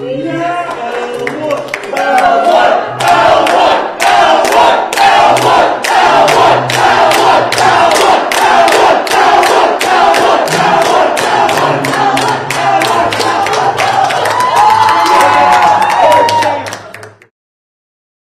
Yeah.